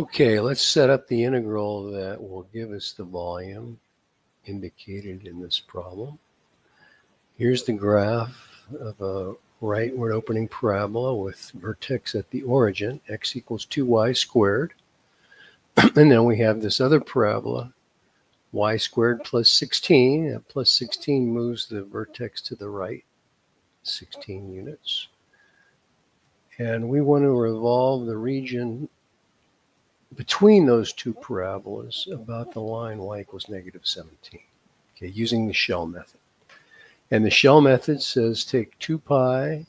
Okay, let's set up the integral that will give us the volume indicated in this problem. Here's the graph of a rightward opening parabola with vertex at the origin, x equals 2y squared. and then we have this other parabola, y squared plus 16. That plus 16 moves the vertex to the right 16 units. And we want to revolve the region between those two parabolas about the line y equals negative 17, okay, using the shell method. And the shell method says take 2 pi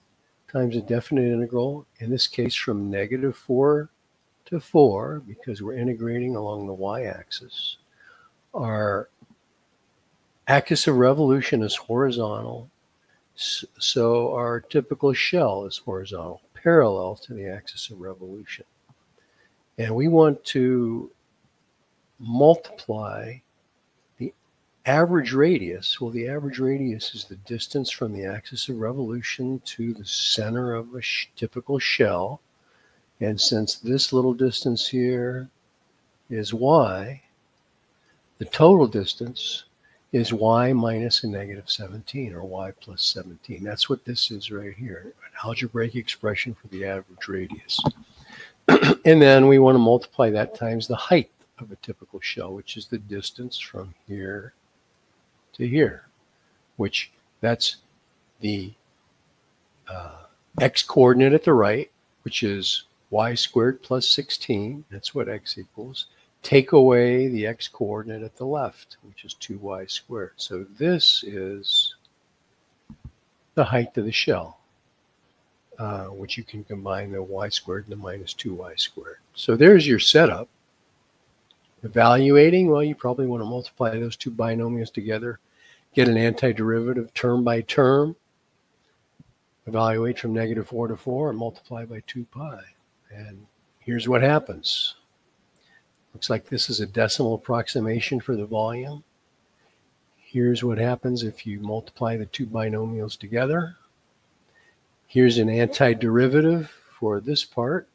times a definite integral, in this case from negative 4 to 4, because we're integrating along the y-axis. Our axis of revolution is horizontal, so our typical shell is horizontal, parallel to the axis of revolution. And we want to multiply the average radius. Well, the average radius is the distance from the axis of revolution to the center of a sh typical shell. And since this little distance here is y, the total distance is y minus a negative 17 or y plus 17. That's what this is right here, an algebraic expression for the average radius. And then we want to multiply that times the height of a typical shell, which is the distance from here to here, which that's the uh, x coordinate at the right, which is y squared plus 16. That's what x equals. Take away the x coordinate at the left, which is 2y squared. So this is the height of the shell. Uh, which you can combine the y squared and the minus 2y squared. So there's your setup. Evaluating, well, you probably want to multiply those two binomials together, get an antiderivative term by term, evaluate from negative 4 to 4, and multiply by 2 pi. And here's what happens. Looks like this is a decimal approximation for the volume. Here's what happens if you multiply the two binomials together. Here's an antiderivative for this part.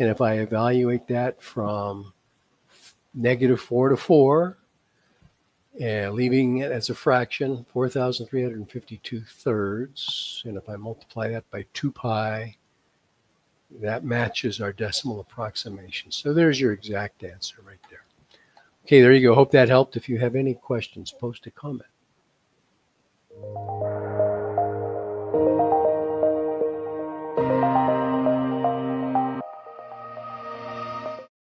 And if I evaluate that from negative 4 to 4, and leaving it as a fraction, 4,352 thirds. And if I multiply that by 2 pi, that matches our decimal approximation. So there's your exact answer right there. Okay, there you go. Hope that helped. If you have any questions, post a comment.